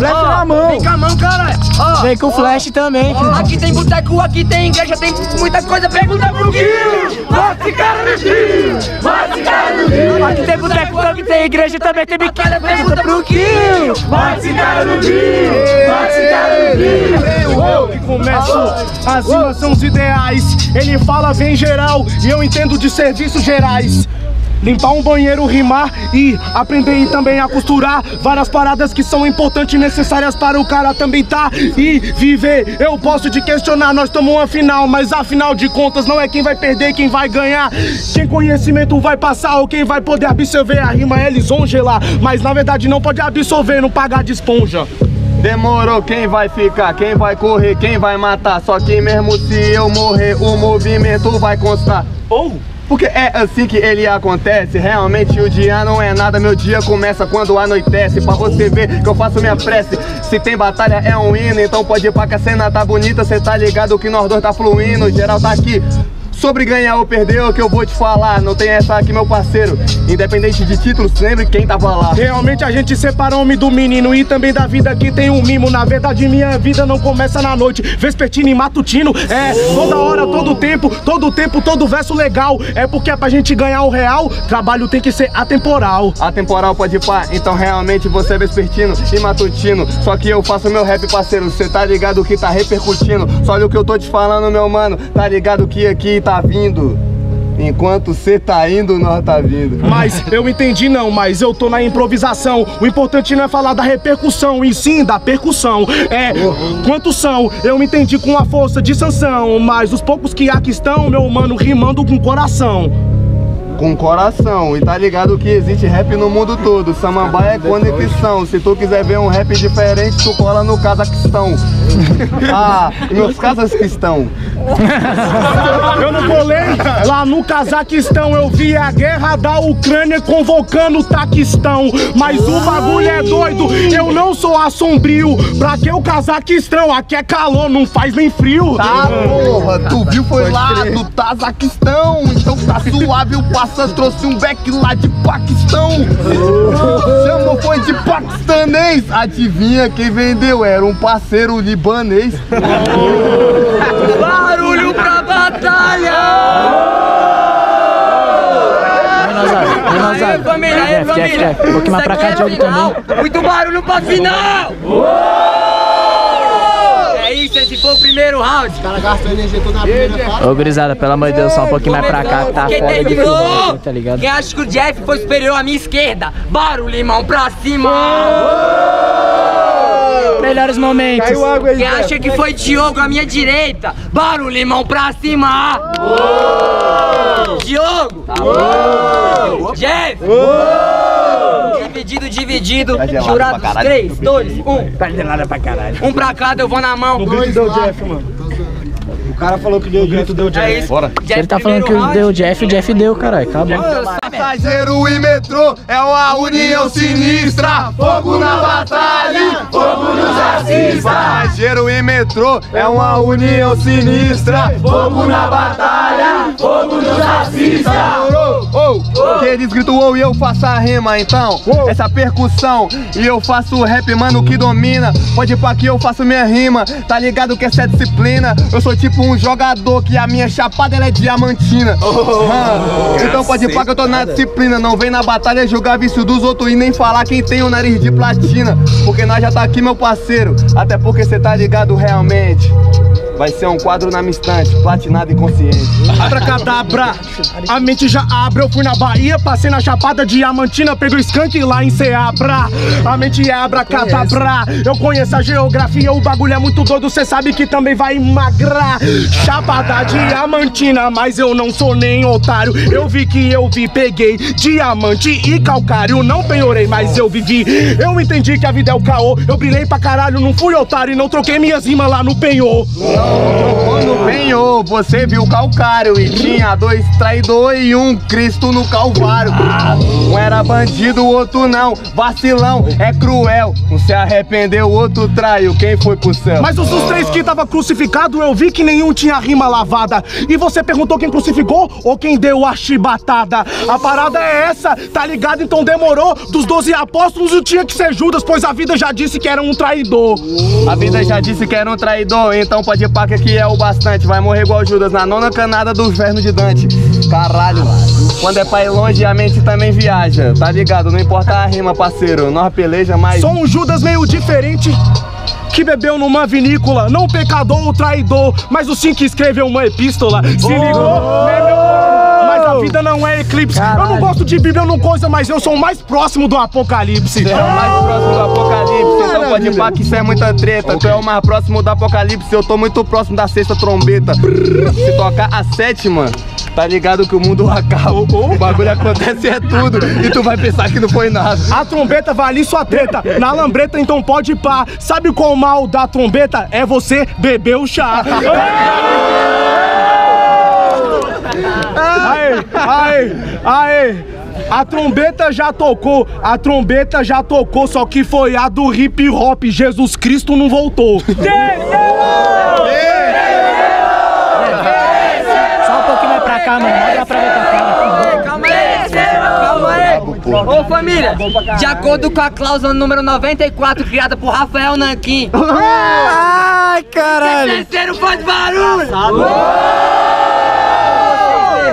Flash na mão. Vem com a mão, caralho. Ó, Vem com flash também. filho. Aqui tem boteco, aqui tem igreja, tem muita coisa. Pergunta pro Gil. Bota esse cara no Gil. Bota esse cara no Gil. Aqui tem boteco, aqui tem igreja também, tem biquíni. Pergunta pro Gil. Bate esse cara no Gil. Bate esse cara no Gil. Eu que começo, as são os ideais. Ele fala bem geral e eu entendo de serviços gerais. Limpar um banheiro, rimar e aprender e também a costurar várias paradas que são importantes e necessárias para o cara também tá e viver. Eu posso te questionar, nós estamos uma final, mas afinal de contas não é quem vai perder, quem vai ganhar. Quem conhecimento vai passar ou quem vai poder absorver a rima é lisonjear, mas na verdade não pode absorver, não pagar de esponja. Demorou, quem vai ficar, quem vai correr, quem vai matar Só que mesmo se eu morrer, o movimento vai constar Ou Porque é assim que ele acontece. Realmente o dia não é nada, meu dia começa quando anoitece. Pra você ver que eu faço minha prece. Se tem batalha é um hino, então pode ir pra que a cena tá bonita. Cê tá ligado que nós dois tá fluindo, geral tá aqui Sobre ganhar ou perder é o que eu vou te falar Não tem essa aqui meu parceiro Independente de títulos, lembre quem tava lá Realmente a gente separa o homem do menino e também da vida que tem um mimo. Na verdade, minha vida não começa na noite, vespertino e matutino. É toda hora, todo tempo, todo tempo, todo verso legal. É porque é pra gente ganhar o real, trabalho tem que ser atemporal. A temporal pode ir pá, então realmente você é vespertino e matutino. Só que eu faço meu rap, parceiro, cê tá ligado que tá repercutindo. Só olha o que eu tô te falando, meu mano, tá ligado que aqui tá vindo. Enquanto cê tá indo, nós tá vindo. Mas eu entendi não, mas eu tô na improvisação. O importante não é falar da repercussão, e sim da percussão. É, quantos são? Eu entendi com a força de sanção. Mas os poucos que aqui estão, meu mano, rimando com coração. Com coração, e tá ligado que existe rap no mundo todo. Samambaia é conexão. Se tu quiser ver um rap diferente, tu cola no Cazaquistão. ah, e meus Cazaquistão. Eu não colei lá no Cazaquistão. Eu vi a guerra da Ucrânia convocando o Taquistão. Mas o bagulho é doido, eu não sou assombrio. Pra que o Cazaquistão? Aqui é calor, não faz nem frio. Tá, porra, tu viu foi lá do Tazaquistão, então tá suave, o passa trouxe um beck lá de Paquistão. Chamou foi de paquistanês, adivinha quem vendeu? Era um parceiro libanês. Nazar. Aê, família, aê, Jeff, Jeff, família! Jeff. Um pouquinho mais pra cá é final. Muito barulho pra final! É isso, esse foi o primeiro round. Ô, gurizada, pelo amor de Deus, só um pouquinho mais pra cá tá Quem foda de terminou? filmagem, tá ligado? Quem acha que o Jeff foi superior à minha esquerda? Barulho, limão pra cima! Melhores momentos. Quem acha que foi Diogo à minha direita? Barulho, limão pra cima! Diogo! Jeff! Dividido, dividido. gelado Jurados, pra caralho. 3, 2, 1. Tá gelada pra caralho. Um pra cada, eu vou na mão. deu Jeff, mano. O cara falou que deu grito, deu É isso. Bora. Jeff, Ele tá falando que round. deu o Jeff, o Jeff deu, caralho. Acabou. Passageiro e metrô é uma união sinistra. Fogo na batalha, fogo nos racistas. Passageiro e metrô é uma união sinistra. Fogo na batalha, fogo nos racistas. Oh, que eles gritam ou e eu faço a rima, então. Essa percussão e eu faço o rap, mano, que domina. Pode ir pra que eu faço minha rima. Tá ligado que essa é disciplina. Eu sou tipo um jogador que a minha chapada ela é diamantina. Ah, então pode ir pra que eu tô na disciplina. Não vem na batalha jogar vício dos outros e nem falar quem tem o nariz de platina. Porque nós já tá aqui, meu parceiro. Até porque cê tá ligado realmente. Vai ser um quadro na minha estante, platinado e consciente. Abracadabra, a mente já abre. Eu fui na Bahia, passei na Chapada Diamantina, pego o skunk lá em Seabra. A mente é abracadabra. Eu conheço a geografia, o bagulho é muito doido, cê sabe que também vai magrar. Chapada Diamantina, mas eu não sou nem otário. Eu vi que eu vi, peguei diamante e calcário. Não penhorei, mas eu vivi. Eu entendi que a vida é o caô. Eu brilhei pra caralho, não fui otário e não troquei minhas rimas lá no penhor. Quando penhou, você viu o calcário e tinha dois traidores e um Cristo no calvário. Um era bandido, o outro não. Vacilão, é cruel. Um se arrependeu, o outro traiu. Quem foi pro céu? Mas os dos três que tava crucificado, eu vi que nenhum tinha rima lavada. E você perguntou quem crucificou ou quem deu a chibatada? A parada é essa, tá ligado? Então demorou. Dos doze apóstolos não tinha que ser Judas, pois a vida já disse que era um traidor. A vida já disse que era um traidor, então pode pra que aqui é o bastante. Vai morrer igual Judas na nona canada do inferno de Dante. Caralho, quando é pra ir longe, a mente também viaja. Tá ligado? Não importa a rima, parceiro. Nós peleja, mas. Sou um Judas meio diferente. Que bebeu numa vinícola, não pecador ou traidor, mas o sim que escreveu uma epístola. Se ligou? Mas a vida não é eclipse. Eu não gosto de Bíblia, eu não coisa, mas eu sou o mais próximo do apocalipse. Tu é o mais próximo do apocalipse, pode ir pra que isso é muita treta. Tu é o mais próximo do apocalipse, eu tô muito próximo da sexta trombeta. Se tocar a sétima, tá ligado que o mundo acaba. O bagulho acontece é tudo, e tu vai pensar que não foi nada. A trombeta vai ali sua treta. Na lambreta, então pode ir pá. Sabe qual o mal da trombeta? É você beber o chá. Aê, aê, aê. A trombeta já tocou, a trombeta já tocou, só que foi a do hip hop. Jesus Cristo não voltou. Só um pouquinho mais pra cá, mano. Não dá pra ver tua cara. Calma aí, calma aí. Ô família, de acordo com a cláusula número 94 criada por Rafael Nanquim. Ai, caralho. Terceiro faz barulho!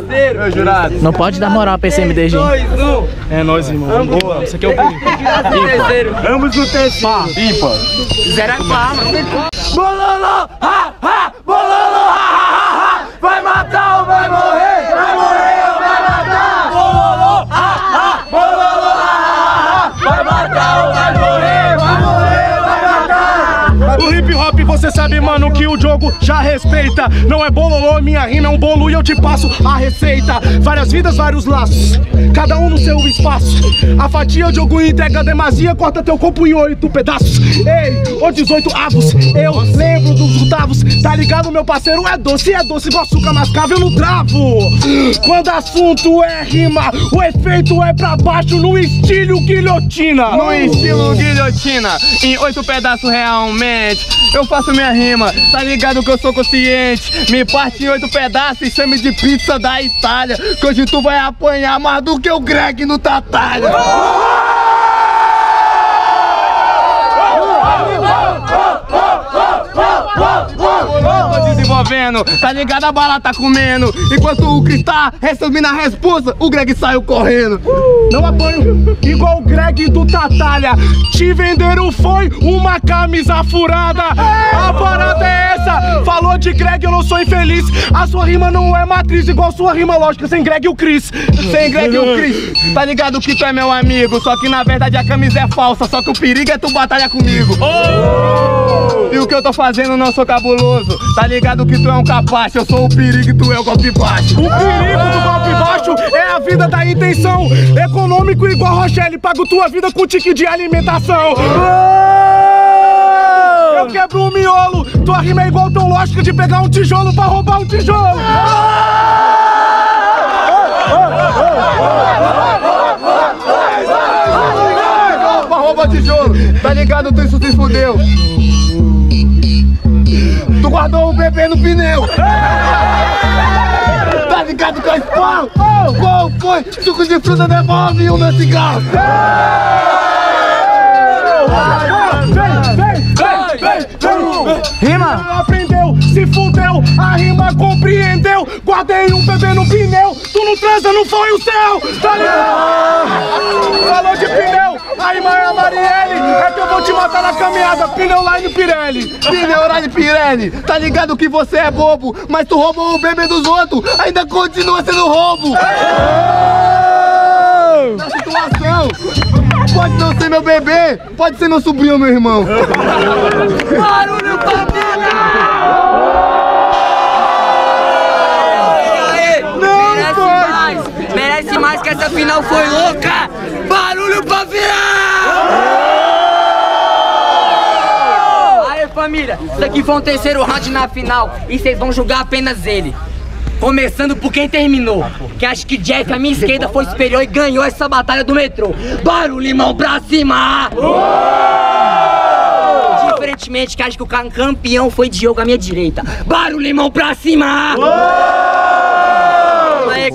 Meu jurado. Não pode dar moral pra esse MDG. É nóis, irmão. Boa, isso aqui é o. Terceiro. Ambos no terceiro. Pipa. Zero é palma. Bololô, ha, ha, bololô, já respeita. Não é bololô, minha rima é um bolo e eu te passo a receita. Várias vidas, vários laços, cada um no seu espaço. A fatia o jogo entrega demasia, corta teu corpo em oito pedaços. Ei, ou 18 avos, eu lembro dos otavos. Tá ligado, meu parceiro? É doce, é doce igual açúcar mascavo, eu travo. Quando assunto é rima, o efeito é pra baixo no estilo guilhotina. No estilo guilhotina, em oito pedaços realmente. Eu faço minha rima, tá ligado que eu sou consciente. Me parte em oito pedaços e chame de pizza da Itália. Que hoje tu vai apanhar mais do que o Greg no Tatalha. Tô tá ligado? A bala tá comendo. Enquanto o Cris tá recebendo a resposta, o Greg saiu correndo. Não apanho, igual o Greg do Tatalha. Te venderam foi uma camisa furada. A parada é essa. Falou de Greg, eu não sou infeliz. A sua rima não é matriz, igual sua rima lógica, sem Greg e o Chris. Sem Greg e o Chris, tá ligado que tu é meu amigo. Só que na verdade a camisa é falsa. Só que o perigo é tu batalhar comigo. E o que eu tô fazendo não sou cabuloso. Tá ligado que tu é um capacho. Eu sou o perigo e tu é o golpe baixo. O perigo do golpe baixo é a vida da intenção. Econômico igual Rochelle, pago tua vida com tique de alimentação. Eu quebro um miolo, tua rima é igual tão lógica de pegar um tijolo pra roubar um tijolo. Pra roubar tijolo. Tá ligado? Tu isso se fudeu. Guardou o bebê no pneu. Tá ligado com a spawn? Qual foi? Suco de fruta devolve um meu cigarro. Vem, vem, vem, vem. Rima. Se fudeu, a rima compreendeu. Guardei um bebê no pneu, tu não transa, não foi o céu, tá ligado? Falou de pneu, a rima é a Marielle. É que eu vou te matar na caminhada, pneu line Pirelli. Pneu de Pirelli, tá ligado que você é bobo, mas tu roubou o bebê dos outros, ainda continua sendo roubo. Na situação, pode não ser meu bebê, pode ser meu sobrinho, meu irmão. Barulho família! Merece mais que essa final foi louca! Barulho pra final! Aê, família, isso aqui foi um terceiro round na final e vocês vão julgar apenas ele. Começando por quem terminou. Que acho que Jeff, a minha esquerda, foi superior e ganhou essa batalha do metrô. Barulho, limão pra cima! Diferentemente, que acho que o ca- campeão foi Diogo à minha direita. Barulho, limão pra cima!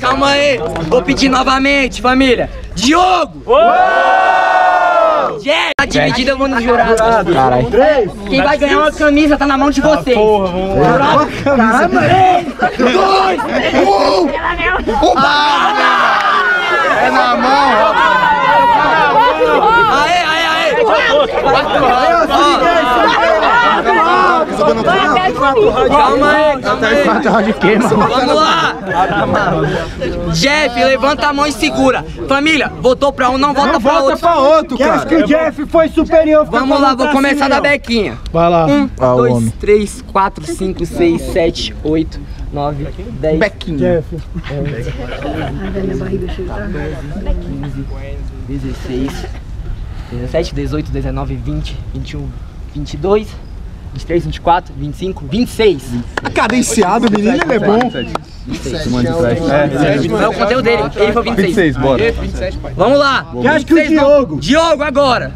Calma aí, calma aí. Vou pedir novamente, família. Diogo! Jeff, tá dividida, eu vou no jurado. Caralho. Quem vai ganhar uma camisa tá na mão de vocês. Jurado? Caramba, dois, um. É na mão. Aê, aê, aê. Calma aí, calma aí. Vamos lá. Jeff, levanta a mão e segura. Família, votou pra um, não vota pra Volta outro. pra outro, Que acho que cara. o Jeff foi superior. Vamos lá, vou começar da. Bequinha. Vai lá. Um, Ah, dois, três, quatro, cinco, seis, sete, oito, nove, dez. Jeff. 16, 17, 18, 19, 20, 21, 22, 23, 24, 25, 26. Cadenciado, menino, ele é bom. É o conteúdo dele, ele foi 26. 26, bora. Vamos lá. Que acho que o 26, Diogo. Diogo agora.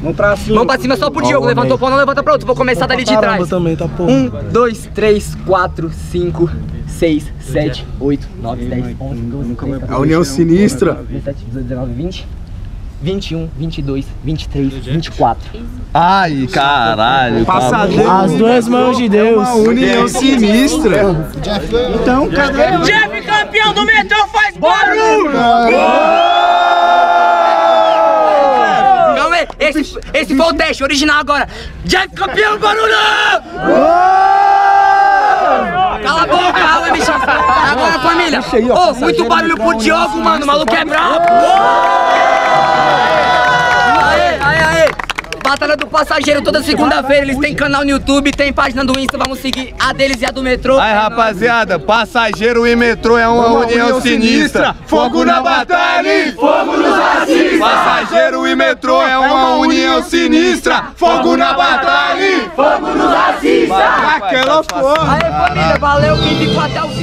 Vamos pra cima. Vamos pra cima só pro Diogo. Levantou o pau, não levanta pra outro. Vou começar dali de trás. também, tá porra. Um, dois, três, quatro, cinco, seis, sete, oito, nove, dez, onze, doze, treze, A União Sinistra. 17, 18, 19, 20, 21, 22, 23, 24. Ai, caralho. Passadeiro. As duas mãos de Deus. União Sinistra. Então, cadê? Jeff, campeão do metrô, faz barulho! Calma aí, esse, esse foi o teste original agora. Jeff, campeão, barulho! Cala a boca, calma, bicho. Agora, família. Ô, muito barulho pro Diogo, mano. O maluco é brabo. Aê, aê, aê. Batalha do Passageiro toda segunda-feira. Eles têm canal no YouTube, tem página do Insta. Vamos seguir a deles e a do metrô. Aí, rapaziada, passageiro e metrô é uma união sinistra. Fogo na batalha, fogo nos racistas. Passageiro e metrô é uma união sinistra. Fogo na batalha, fogo nos racistas. Aquela porra. Aê, família, valeu quem ficou até o.